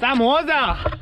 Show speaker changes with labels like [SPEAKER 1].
[SPEAKER 1] Tá moza!